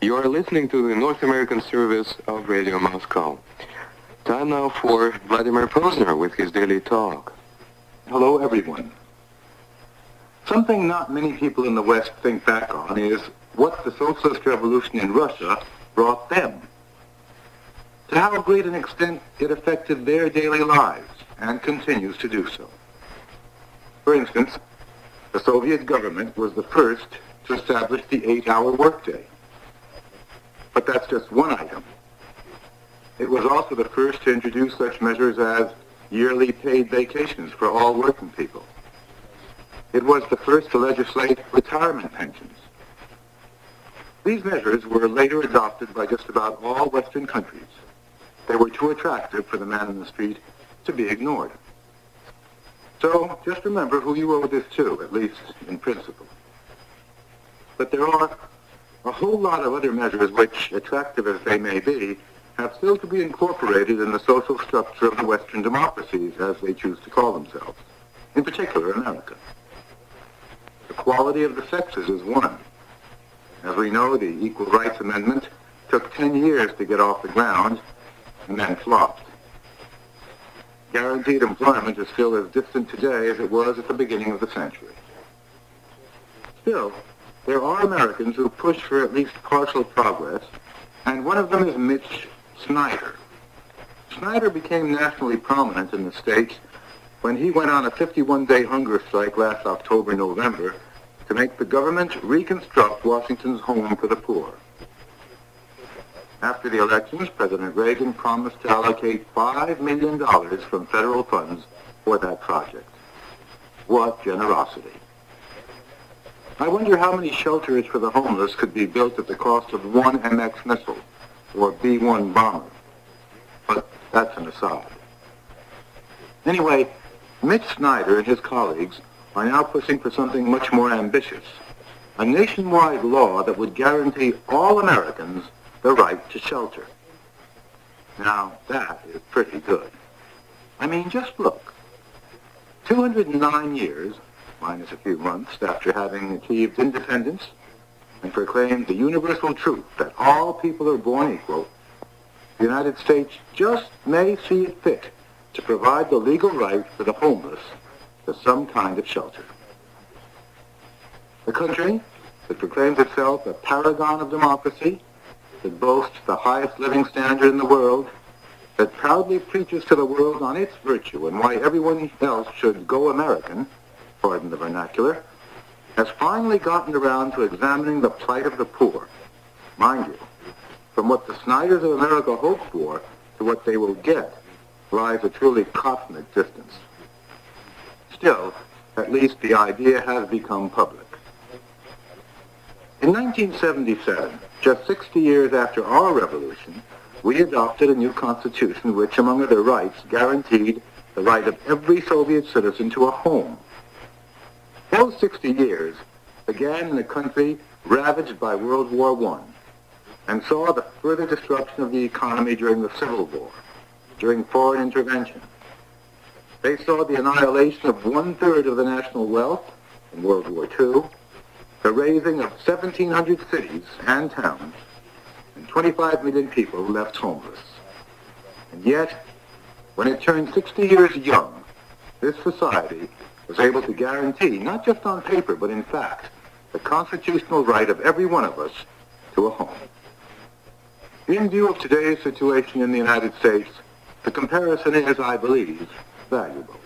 You are listening to the North American service of Radio Moscow. Time now for Vladimir Posner with his daily talk. Hello, everyone. Something not many people in the West think back on is what the socialist revolution in Russia brought them. To how great an extent it affected their daily lives and continues to do so. For instance, the Soviet government was the first to establish the eight-hour workday. But that's just one item. It was also the first to introduce such measures as yearly paid vacations for all working people. It was the first to legislate retirement pensions. These measures were later adopted by just about all Western countries. They were too attractive for the man in the street to be ignored. So just remember who you owe this to, at least in principle. But there are a whole lot of other measures which, attractive as they may be, have still to be incorporated in the social structure of the Western democracies, as they choose to call themselves, in particular America. The equality of the sexes is one. As we know, the Equal Rights Amendment took 10 years to get off the ground and then flopped. Guaranteed employment is still as distant today as it was at the beginning of the century. Still, there are Americans who push for at least partial progress, and one of them is Mitch Snyder. Snyder became nationally prominent in the States when he went on a 51-day hunger strike last October-November to make the government reconstruct Washington's home for the poor. After the elections, President Reagan promised to allocate $5 million from federal funds for that project. What generosity. I wonder how many shelters for the homeless could be built at the cost of one MX missile or B-1 bomber. But that's an aside. Anyway, Mitch Snyder and his colleagues are now pushing for something much more ambitious, a nationwide law that would guarantee all Americans the right to shelter. Now, that is pretty good. I mean, just look. 209 years, minus a few months, after having achieved independence and proclaimed the universal truth that all people are born equal, the United States just may see it fit to provide the legal right for the homeless to some kind of shelter. The country that proclaims itself a paragon of democracy, that boasts the highest living standard in the world, that proudly preaches to the world on its virtue and why everyone else should go American, pardon the vernacular, has finally gotten around to examining the plight of the poor. Mind you, from what the Snyders of America hope for to what they will get lies a truly cosmic distance. Still, at least the idea has become public. In 1977, just 60 years after our revolution, we adopted a new constitution which, among other rights, guaranteed the right of every Soviet citizen to a home. Those 60 years began in a country ravaged by World War I and saw the further destruction of the economy during the Civil War, during foreign intervention. They saw the annihilation of one-third of the national wealth in World War II, the razing of 1,700 cities and towns, and 25 million people left homeless. And yet, when it turned 60 years young, this society was able to guarantee, not just on paper, but in fact, the constitutional right of every one of us to a home. In view of today's situation in the United States, the comparison is, I believe, valuable.